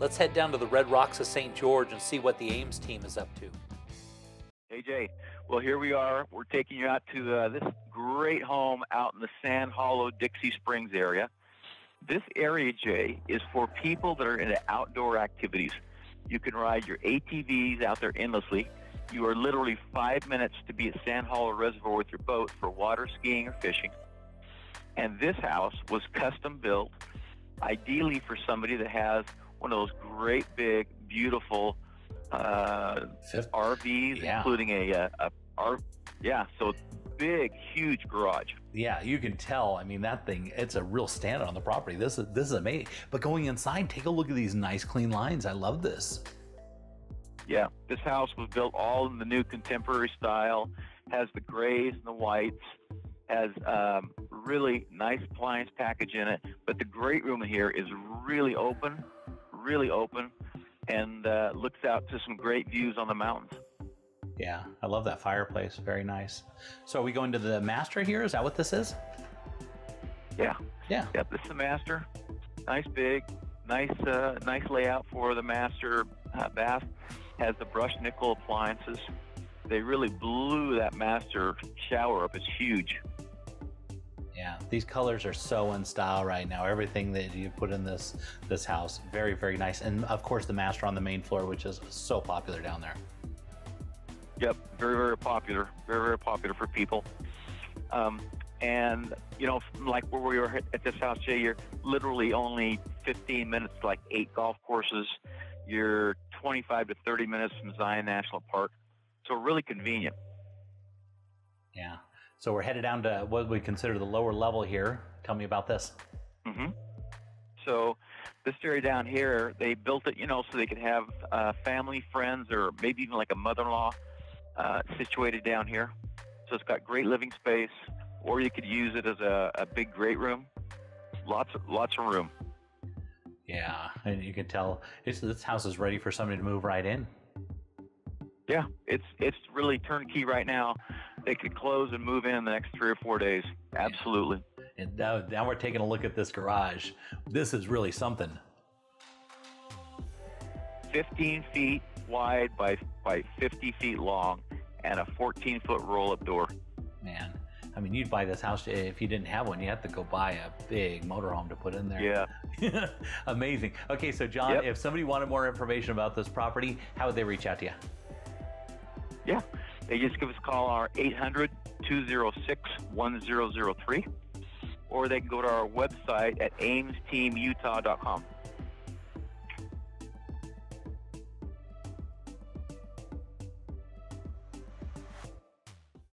Let's head down to the Red Rocks of St. George and see what the Ames team is up to. Hey Jay, well here we are. We're taking you out to uh, this great home out in the Sand Hollow, Dixie Springs area. This area, Jay, is for people that are into outdoor activities. You can ride your ATVs out there endlessly. You are literally five minutes to be at Sand Hollow Reservoir with your boat for water skiing or fishing. And this house was custom built, ideally for somebody that has one of those great big, beautiful uh, RVs, Yeah. including a, a, a R, yeah, so big, huge garage. Yeah, you can tell. I mean, that thing, it's a real standout on the property. This is this is amazing. But going inside, take a look at these nice clean lines. I love this. Yeah, this house was built all in the new contemporary style. Has the grays and the whites. Has um, really nice appliance package in it. But the great room in here is really open, really open, and uh, looks out to some great views on the mountains. Yeah, I love that fireplace. Very nice. So are we going to the master here? Is that what this is? Yeah, Yeah. Yep, this is the master. Nice big, nice, uh, nice layout for the master uh, bath. Has the brushed nickel appliances. They really blew that master shower up. It's huge. Yeah, these colors are so in style right now. Everything that you put in this this house, very very nice. And of course, the master on the main floor, which is so popular down there. Yep, very, very popular. Very, very popular for people. Um, and, you know, like where we were at this house, Jay, you're literally only 15 minutes, to like eight golf courses. You're 25 to 30 minutes from Zion National Park. So really convenient. Yeah. So we're headed down to what we consider the lower level here. Tell me about this. hmm So this area down here, they built it, you know, so they could have uh, family, friends, or maybe even like a mother-in-law uh, situated down here. So it's got great living space, or you could use it as a, a big great room. Lots of lots of room. Yeah, and you can tell it's, this house is ready for somebody to move right in. Yeah, it's it's really turnkey right now. They could close and move in the next three or four days. Absolutely. And now, now we're taking a look at this garage. This is really something. 15 feet wide by by 50 feet long, and a 14 foot roll up door. Man, I mean, you'd buy this house eh, if you didn't have one. You have to go buy a big motorhome to put in there. Yeah. Amazing. Okay, so John, Yep. if somebody wanted more information about this property, how would they reach out to you? Yeah. They just give us a call our 800 206 1003, or they can go to our website at aimsteamutah.com.